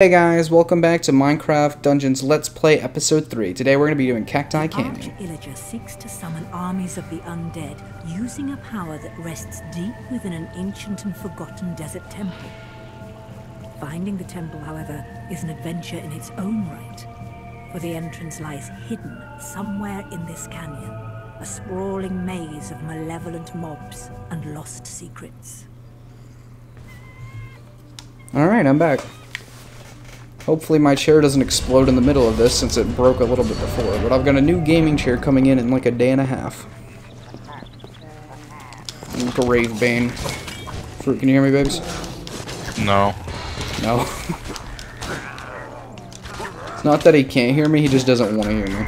Hey guys, welcome back to Minecraft Dungeons Let's Play Episode 3. Today we're going to be doing Cacti Canyon. Arch-Illager seeks to summon armies of the undead using a power that rests deep within an ancient and forgotten desert temple. Finding the temple, however, is an adventure in its own right, for the entrance lies hidden somewhere in this canyon, a sprawling maze of malevolent mobs and lost secrets. Alright, I'm back. Hopefully my chair doesn't explode in the middle of this since it broke a little bit before, but I've got a new gaming chair coming in in like a day and a half. Grave Bane. Fruit, can you hear me, babes? No. No. it's not that he can't hear me, he just doesn't want to hear me.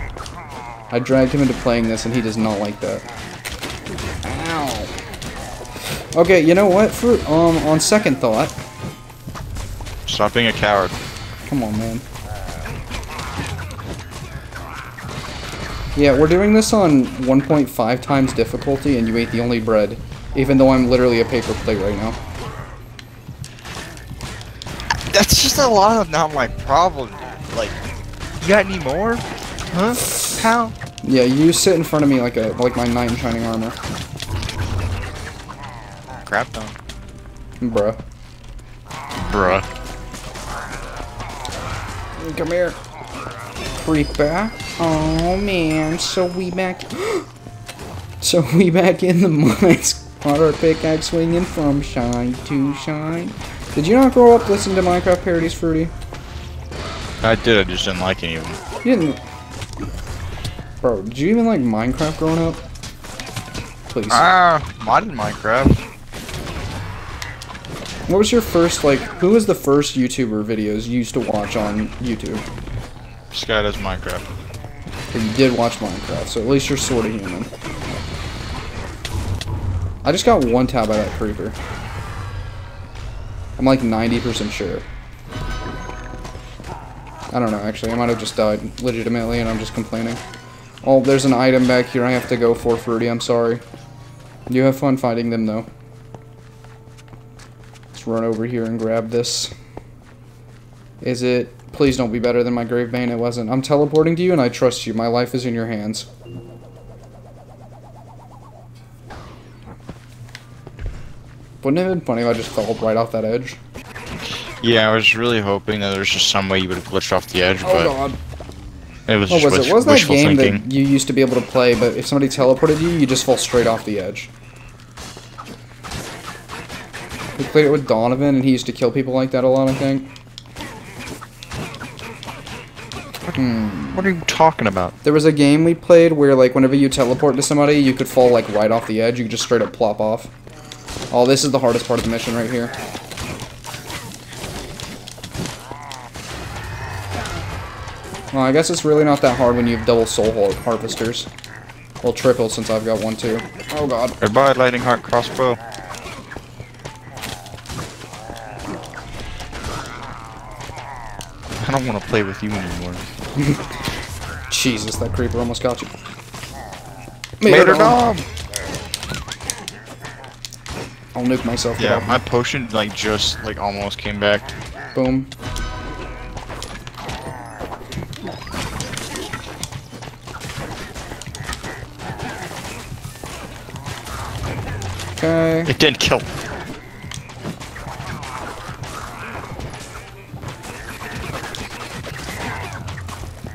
I dragged him into playing this and he does not like that. Ow. Okay, you know what, Fruit? Um, on second thought, Stop being a coward. Come on, man. Yeah, we're doing this on 1.5 times difficulty, and you ate the only bread. Even though I'm literally a paper plate right now. That's just a lot of not my problem, dude. Like, you got any more? Huh? How? Yeah, you sit in front of me like a like my knight in shining armor. Crap done. Bruh. Bruh. Come here. Creeper. Oh man, so we back So we back in the mines. Our pickaxe swinging from shine to shine. Did you not grow up listening to Minecraft parodies, Fruity? I did, I just didn't like any of them. You didn't. Bro, did you even like Minecraft growing up? Please. Ah, modded Minecraft. What was your first, like, who was the first YouTuber videos you used to watch on YouTube? SkyDoesMinecraft. But you did watch Minecraft, so at least you're sort of human. I just got one tab by that creeper. I'm like 90% sure. I don't know, actually. I might have just died legitimately and I'm just complaining. Oh, there's an item back here I have to go for, Fruity. I'm sorry. You have fun fighting them, though. Let's run over here and grab this. Is it... Please don't be better than my Gravebane. It wasn't. I'm teleporting to you and I trust you. My life is in your hands. Wouldn't it have been funny if I just fell right off that edge? Yeah, I was really hoping that there's just some way you would have glitched off the edge, Oh but god. it was was it? Was that game thinking. that you used to be able to play, but if somebody teleported you, you just fall straight off the edge? We played it with Donovan, and he used to kill people like that a lot, I think. Hmm. What are you talking about? There was a game we played where, like, whenever you teleport to somebody, you could fall, like, right off the edge. You could just straight up plop off. Oh, this is the hardest part of the mission right here. Well, I guess it's really not that hard when you have double soul har- harvesters. Well, triple since I've got one too. Oh god. Goodbye, Lightning Heart Crossbow. I don't want to play with you anymore. Jesus, that creeper almost got you. Mater Dom. I'll nuke myself. Yeah, my potion like just like almost came back. Boom. Okay. It didn't kill.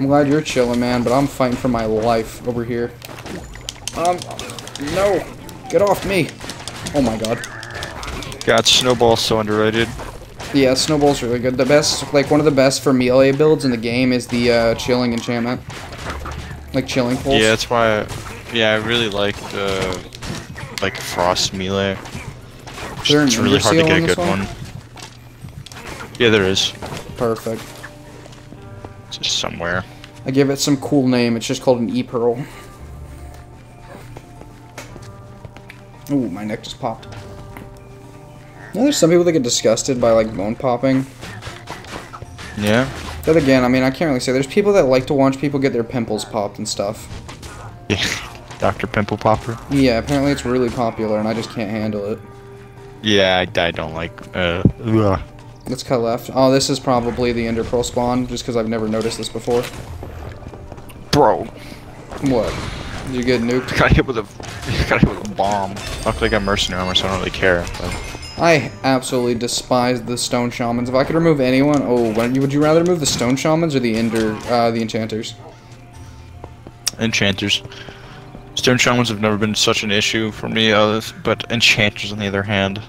I'm glad you're chilling, man, but I'm fighting for my life over here. Um, no. Get off me. Oh my god. God, Snowball's so underrated. Yeah, Snowball's really good. The best, like, one of the best for melee builds in the game is the, uh, chilling enchantment. Like, chilling pulse. Yeah, that's why. I, yeah, I really like the like frost melee. It's really hard to get a good on one. Yeah, there is. Perfect. Just somewhere. I give it some cool name. It's just called an E-Pearl. Ooh, my neck just popped. You know, there's some people that get disgusted by, like, bone popping. Yeah. But again, I mean, I can't really say. There's people that like to watch people get their pimples popped and stuff. Yeah. Dr. Pimple Popper. Yeah, apparently it's really popular, and I just can't handle it. Yeah, I, I don't like. Uh, ugh. Let's cut left. Oh, this is probably the Ender Pearl spawn, just because I've never noticed this before. Bro, What? Did you get nuked? got hit with a got hit with a bomb. Luckily, I got mercenary armor, so I don't really care. But I absolutely despise the stone shamans. If I could remove anyone, oh, would you, rather remove the stone shamans or the ender, uh, the enchanters? enchanters. Stone shamans have never been such an issue for me, uh, but enchanters on the other hand.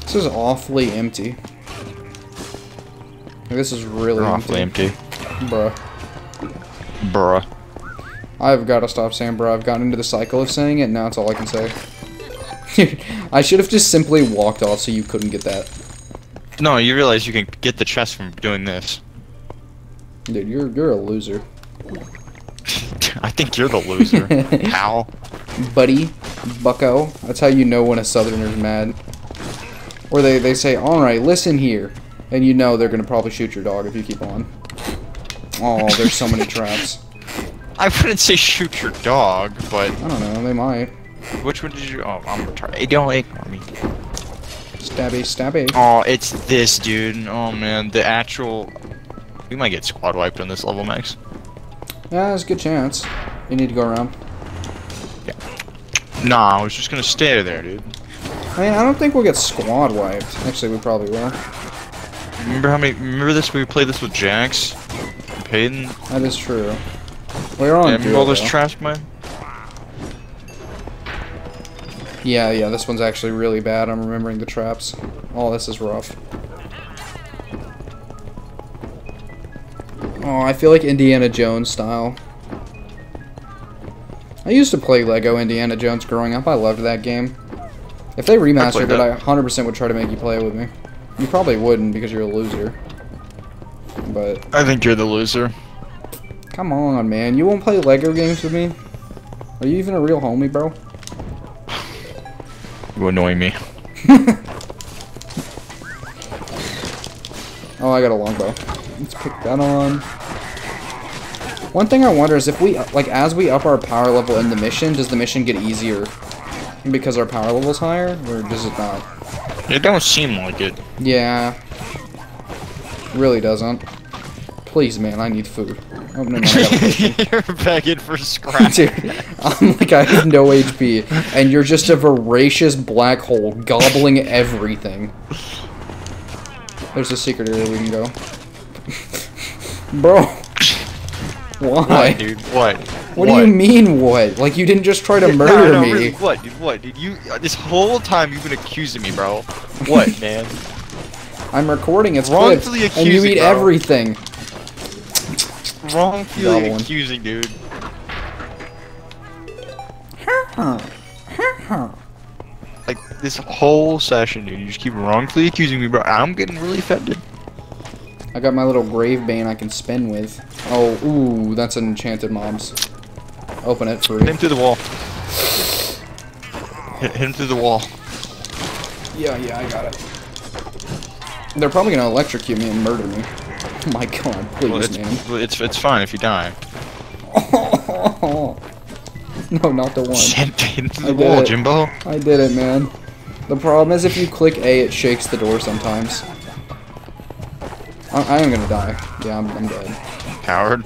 This is awfully empty. This is really They're awfully empty. empty. Bruh. Bruh. I've got to stop saying bruh. I've gotten into the cycle of saying it, now that's all I can say. I should have just simply walked off so you couldn't get that. No, you realize you can get the chest from doing this. Dude, you're, you're a loser. I think you're the loser, pal. Buddy, bucko. That's how you know when a southerner's mad. Or they, they say, alright, listen here. And you know they're gonna probably shoot your dog if you keep on. Oh, there's so many traps. I wouldn't say shoot your dog, but I don't know, they might. which one did you? Oh, I'm retarded. Don't ignore me. Stabby, stabby. Oh, it's this dude. Oh man, the actual. We might get squad wiped on this level, Max. Yeah, there's a good chance. You need to go around. Yeah. Nah, I was just gonna stay there, dude. I mean, I don't think we'll get squad wiped. Actually, we probably will. Remember how many? Remember this? We played this with Jax, and Peyton. That is true. We're on remember all this trash, man? Yeah, yeah, this one's actually really bad. I'm remembering the traps. Oh, this is rough. Oh, I feel like Indiana Jones style. I used to play Lego Indiana Jones growing up. I loved that game. If they remastered played it. I 100% would try to make you play it with me. You probably wouldn't because you're a loser. But, I think you're the loser. come on, man. You won't play Lego games with me? Are you even a real homie, bro? You annoy me. Oh, I got a longbow. Let's pick that on. One thing I wonder is if we, like, as we up our power level in the mission, does the mission get easier because our power level's higher, or does it not? It don't seem like it. Yeah. Really doesn't. Please, man, I need food. Oh, no, no, you're begging for scrap. Dude, I'm like, I have no HP, and you're just a voracious black hole gobbling everything. There's a secret area we can go. Bro. Why? What, dude? What? What, do you mean, what? Like, you didn't just try to murder no, no, me. Really, what, dude? What, dude? You uh, this whole time you've been accusing me, bro. What, man? I'm recording, it's Wrongfully and you eat bro. everything. Wrongfully Goblin. accusing, dude. Like this whole session, dude. You just keep wrongfully accusing me, bro. I'm getting really offended. I got my little grave bane I can spin with. Oh, ooh, that's an enchanted mobs. Open it for Hit him through the wall. Hit, hit him through the wall. Yeah, yeah, I got it. They're probably gonna electrocute me and murder me. Oh my god, please, Well, it's, man. it's it's fine if you die. no, not the one. Shit, hit him I the did wall, it. Jimbo. I did it, man. The problem is if you click A, it shakes the door sometimes. I, I am gonna die. Yeah, I'm, I'm dead. Coward.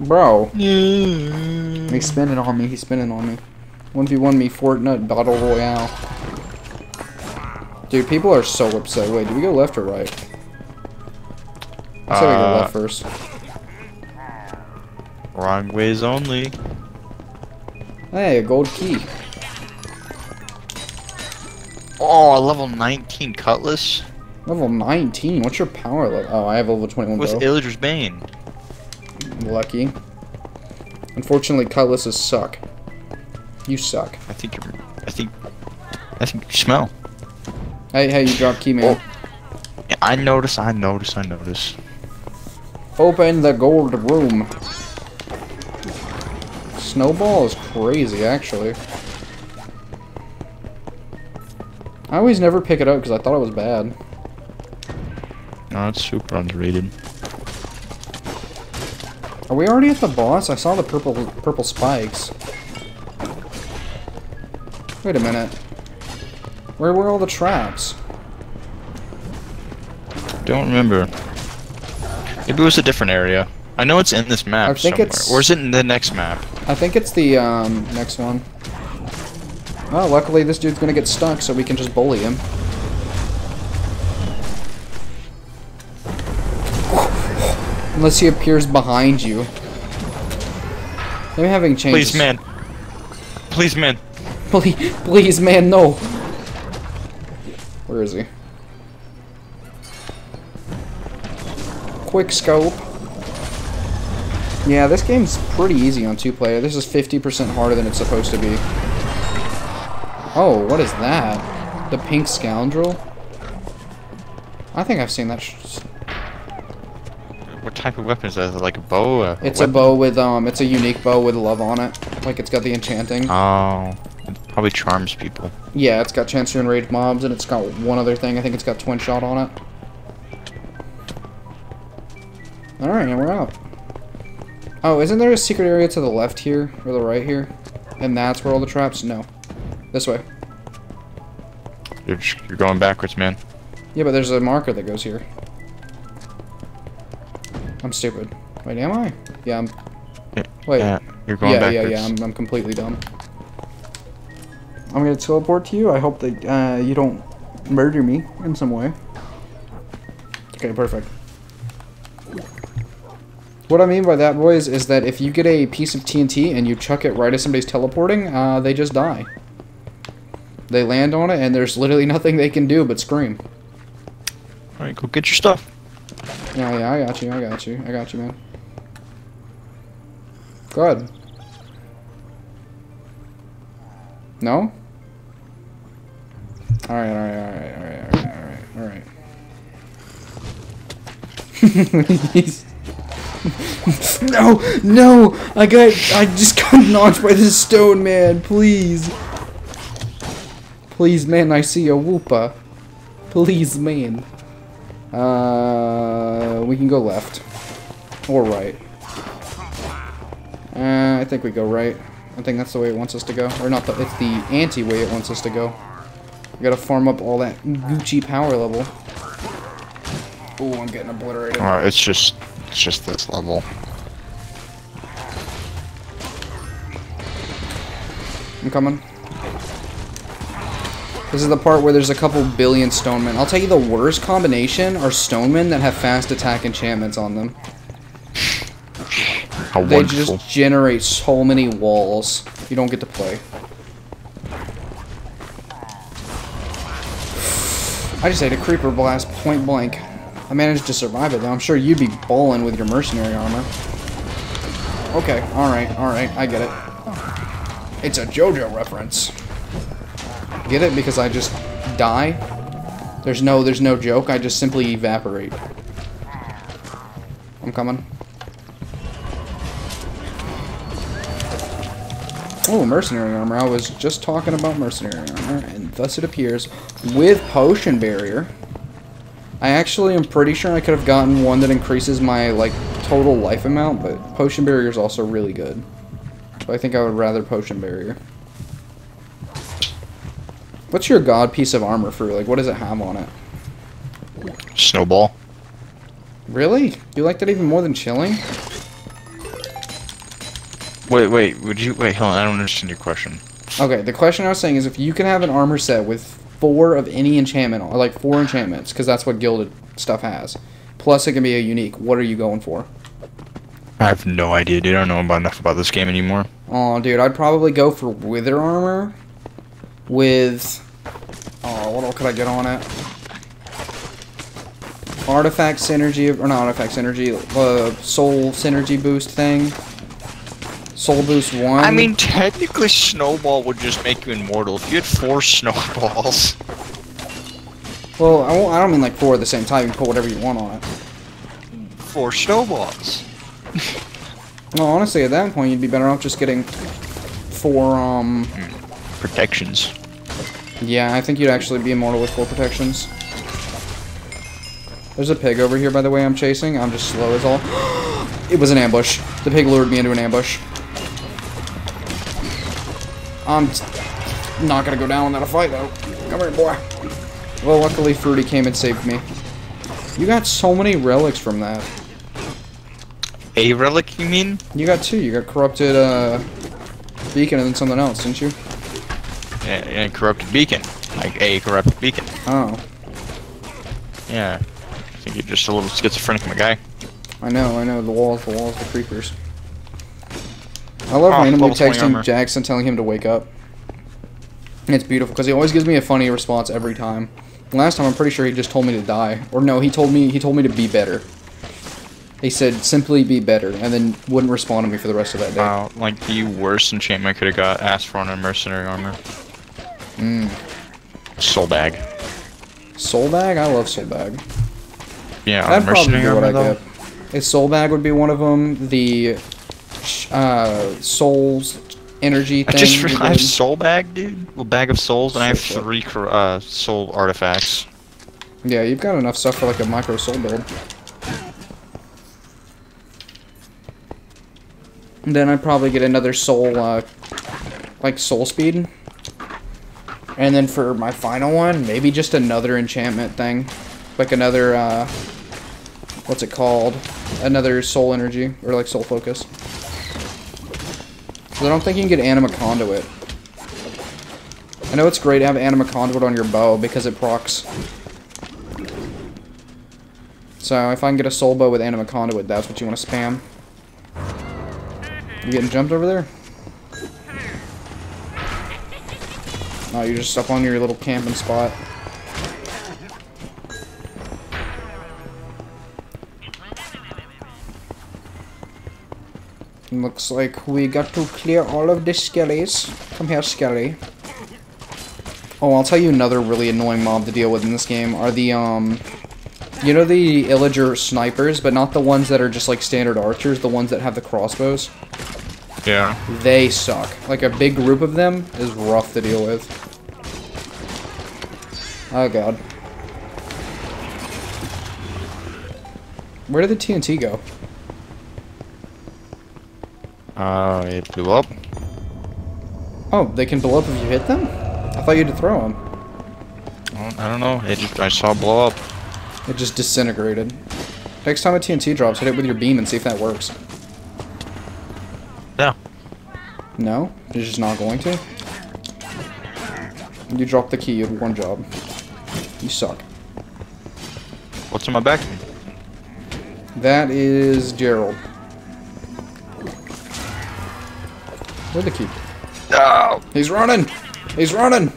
Bro. He's spinning on me. He's spinning on me. 1v1 me Fortnite Battle Royale. Dude, people are so upset. Wait, do we go left or right? I say we go left first. Wrong ways only. Hey, a gold key. Oh, a level 19 cutlass Level 19. What's your power level? Oh, I have level 21 with bow. Illager's Bane. Lucky. Unfortunately, cutlasses suck. You suck. I think you're. I think. I think you smell. Hey, hey, you drop key, man. Oh. Yeah, I notice. I notice. I notice. Open the gold room. Snowball is crazy, actually. I always never pick it up because I thought it was bad. No, it's super underrated. Are we already at the boss? I saw the purple purple spikes. Wait a minute. Where were all the traps? don't remember. Maybe it was a different area. I know it's in this map I think somewhere. it's- Or is it in the next map? I think it's the um, next one. Oh, luckily this dude's gonna get stuck, so we can just bully him. Unless he appears behind you. I'm having changes. Please, man. Please, man. Please, please, man, no. Where is he? Quick scope. Yeah, this game's pretty easy on two player. This is 50% harder than it's supposed to be. Oh, what is that? The pink scoundrel? I think I've seen that. Sh What type of weapon is that? Is it like a bow? A it's a bow with, um, it's a unique bow with love on it. Like, it's got the enchanting. Oh, it probably charms people. Yeah, it's got chance to enrage mobs, and it's got one other thing. I think it's got twin shot on it. Alright, and we're out. Oh, isn't there a secret area to the left here? Or the right here? And that's where all the traps? No. This way. You're you're going backwards, man. Yeah, but there's a marker that goes here. I'm stupid. Wait, am I? Yeah, I'm... Wait. Yeah, you're going yeah, yeah, backwards. yeah, I'm, I'm completely dumb. I'm gonna teleport to you. I hope that uh, you don't murder me in some way. Okay, perfect. What I mean by that, boys, is that if you get a piece of TNT and you chuck it right as somebody's teleporting, uh, they just die. They land on it, and there's literally nothing they can do but scream. Alright, go get your stuff. Yeah, yeah, I got you, I got you, I got you, man. Good. No? Alright, alright, alright, alright, alright, alright, no, no! I got, I just got knocked by this stone, man, please. Please, man, I see a whoopa. Please, man. Uh, we can go left. Or right. Uh, I think we go right. I think that's the way it wants us to go. Or not, the, it's the anti-way it wants us to go. We gotta farm up all that Gucci power level. Oh, I'm getting obliterated. Alright, it's just, it's just this level. I'm coming. This is the part where there's a couple billion stonemen. I'll tell you the worst combination are stonemen that have fast attack enchantments on them. How They wonderful. just generate so many walls. You don't get to play. I just ate a creeper blast point blank. I managed to survive it though. I'm sure you'd be bowling with your mercenary armor. Okay, alright, alright, I get it. It's a JoJo reference. Get it? Because I just die? There's no there's no joke, I just simply evaporate. I'm coming. Oh, mercenary armor. I was just talking about mercenary armor, and thus it appears with potion barrier. I actually am pretty sure I could have gotten one that increases my like total life amount, but potion barrier is also really good. But I think I would rather potion barrier. What's your god piece of armor for? Like, what does it have on it? Snowball. Really? You like that even more than chilling? Wait, wait, would you, wait, hold on, I don't understand your question. Okay, the question I was saying is if you can have an armor set with four of any enchantment, or like four enchantments, because that's what gilded stuff has, plus it can be a unique, what are you going for? I have no idea, dude. I don't know about enough about this game anymore. Oh, dude, I'd probably go for wither armor with. Oh, what else could I get on it? Artifact synergy, or not artifact synergy, uh, soul synergy boost thing. Soul boost one. I mean, technically, Snowball would just make you immortal. If you had four snowballs, well, I, won't, I don't mean like four at the same time. You can put whatever you want on it. four snowballs. Well, honestly, at that point, you'd be better off just getting four. Um, Protections. yeah, I think you'd actually be immortal with four protections. There's a pig over here, by the way, I'm chasing. I'm just slow as all. it was an ambush. The pig lured me into an ambush. I'm not gonna go down without a fight, though. Come here, boy. Well, luckily, Fruity came and saved me. You got so many relics from that. A relic, you mean? You got two. You got corrupted uh, beacon and then something else, didn't you? Yeah, and corrupted beacon. Like a corrupted beacon. Oh, Yeah. I think you're just a little schizophrenic, my guy. I know, I know. The walls, the walls, the creepers. I love Oh, randomly texting armor. Jackson telling him to wake up. It's beautiful because he always gives me a funny response every time. Last time I'm pretty sure he just told me to die, or no, he told me he told me to be better. He said simply be better, and then wouldn't respond to me for the rest of that day. Wow, like the worst enchantment I could have got asked for on a mercenary armor. Mm. Soul bag. Soul bag, I love soul bag. Yeah, That'd probably be what armor I though. get. A soul bag would be one of them. The uh, souls energy I just I have soul bag, dude. A bag of souls, and I have three uh, soul artifacts. Yeah, you've got enough stuff for like a micro soul build. And then I'd probably get another soul, uh, like soul speed. And then for my final one, maybe just another enchantment thing. Like another, uh, what's it called? Another soul energy, or like soul focus. 'Cause I don't think you can get anima conduit. I know it's great to have anima conduit on your bow because it procs so if I can get a soul bow with anima conduit, that's what you want to spam. You getting jumped over there? Oh, you're just up on your little camping spot. Looks like we got to clear all of the skellies. Come here, skelly. Oh, I'll tell you another really annoying mob to deal with in this game are the, um... You know the Illager snipers, but not the ones that are just like standard archers, the ones that have the crossbows? Yeah. They suck. Like a big group of them is rough to deal with. Oh god. Where did the TNT go? Uh, it blew up. Oh, they can blow up if you hit them? I thought you had to throw them. I don't, know. It just I saw it blow up. It just disintegrated. Next time a TNT drops, hit it with your beam and see if that works. No. No? You're just not going to? You dropped the key, you had one job. You suck. What's on my back? That is Gerald. Where'd the key? Oh. He's running! He's running!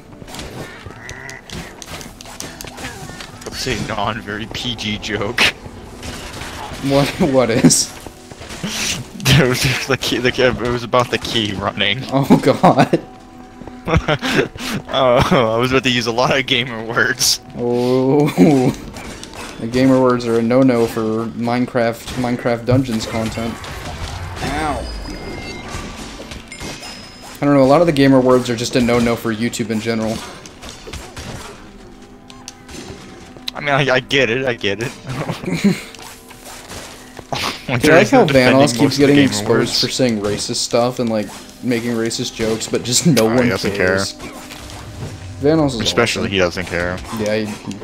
Let's say non very PG joke. What? What is? There was the key. The key. It was about the key running. Oh god. oh, I was about to use a lot of gamer words. Oh. The gamer words are a no-no for Minecraft Minecraft Dungeons content. I don't know, a lot of the gamer words are just a no-no for YouTube in general. I mean, I, I get it. I get it. Like, I there like is no how defending Vanos keeps getting exposed words. for saying racist stuff and like making racist jokes, but just no Oh, he one doesn't cares. Vanos is Especially awesome. he doesn't care. Yeah. He,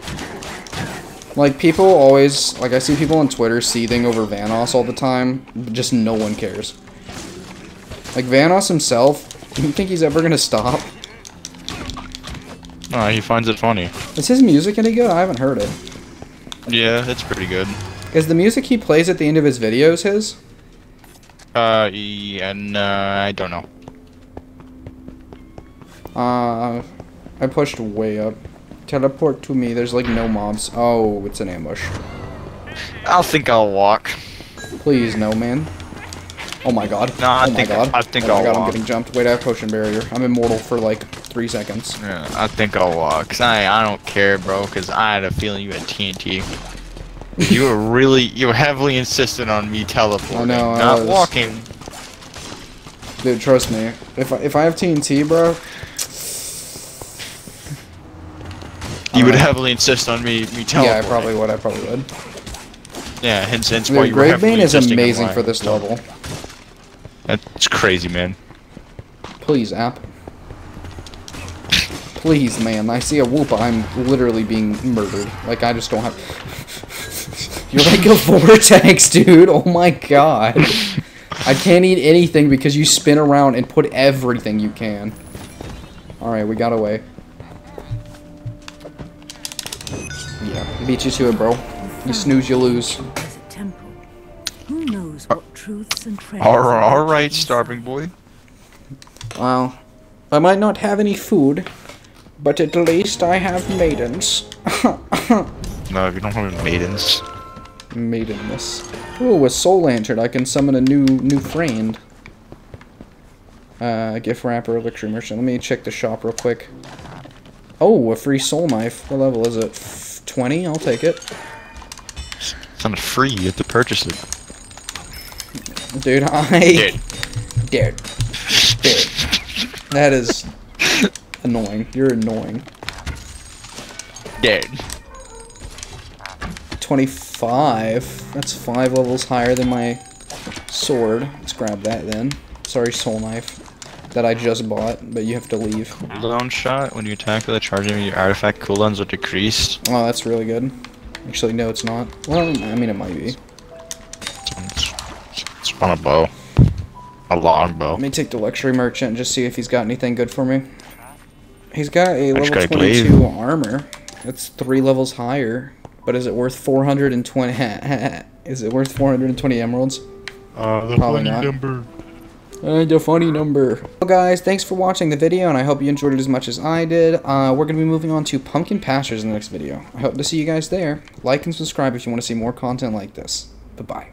like people always like I see people on Twitter seething over Vanos all the time, but just no one cares. Like Vanos himself, do you think he's ever gonna stop? No, he finds it funny. Is his music any good? I haven't heard it. Yeah, it's pretty good. Is the music he plays at the end of his videos his? Uh, yeah, and uh, I don't know. Uh, I pushed way up. Teleport to me. There's like no mobs. Oh, it's an ambush. I'll think I'll walk. Please, no, man. Oh my god. No, I oh my think- god. I think oh my I'll god, I'm uh, getting jumped. Wait, I have potion barrier. I'm immortal for like three seconds. Yeah, I think I'll walk. Cause I I don't care, bro. Cause I had a feeling you had TNT. you were really you were heavily insistent on me teleporting, I I not was. walking. Dude, trust me. If I, if I have TNT, bro, You would heavily insist on me me teleporting. yeah, I probably would. I probably would. Yeah, hence hence why Dude, you heavily Gravebane is amazing why- for this level. That's crazy, man. Please, app. Please, man. I see a whoop. I'm literally being murdered. Like, I just don't have... You're like a vortex, dude. Oh my god. I can't eat anything because you spin around and put everything you can. Alright, we got away. Yeah, beat you to it, bro. You snooze, you lose. Truths and treasures All right, all right starving boy. Well, I might not have any food, but at least I have maidens. No, if you don't have any maidens. Maidenness. Ooh, a soul lantern. I can summon a new new friend. Uh, gift wrapper, elixir merchant. Let me check the shop real quick. Oh, a free soul knife. What level is it? 20? I'll take it. It's not free, you have to purchase it. Dude, I... Dude. Dude. Dude. That is annoying. You're annoying. Dude. 25. That's five levels higher than my sword. Let's grab that then. Sorry, soul knife. That I just bought, but you have to leave. Cooldown shot, when you attack with a charging your artifact cooldowns are decreased. Oh, that's really good. Actually, no, it's not. Well, I mean, it might be. It's, it's on a bow. A long bow. Let me take the luxury merchant and just see if he's got anything good for me. He's got a level got a glaive. 22 armor. That's three levels higher. But is it worth 420? is it worth 420 emeralds? Uh, the Probably not. number. And the funny number. Well, guys, thanks for watching the video, and I hope you enjoyed it as much as I did. Uh, we're going to be moving on to Pumpkin Pastures in the next video. I hope to see you guys there. Like and subscribe if you want to see more content like this. Bye-bye.